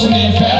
Watch